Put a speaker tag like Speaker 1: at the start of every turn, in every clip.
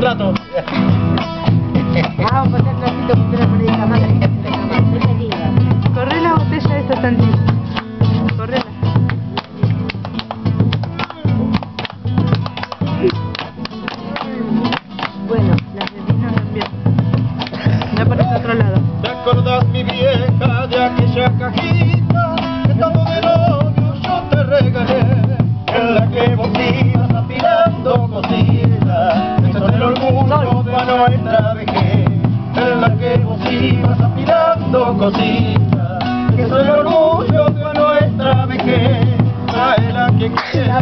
Speaker 1: contrato.
Speaker 2: Vamos a poner un ratito porque la madre.
Speaker 3: Corre la botella esa tantito. Correla. Bueno, las de. Ya el otro lado.
Speaker 1: ¿Te acordás mi vieja de aquella cajita ibas apilando cositas, que es el orgullo de nuestra vejez. Traela que quiera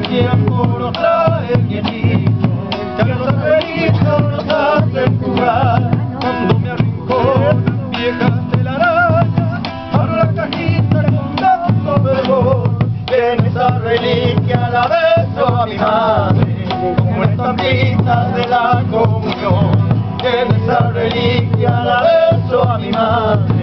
Speaker 1: del tiempo nos traen nietitos, que a los abuelitos nos hacen jugar, cuando me arrinconan viejas de la araña, abro la cajita con tanto fervor, en esa reliquia la beso a mi madre, como estampita de la comunión. En esa reliquia la beso a mi madre,